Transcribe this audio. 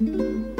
Mm-hmm.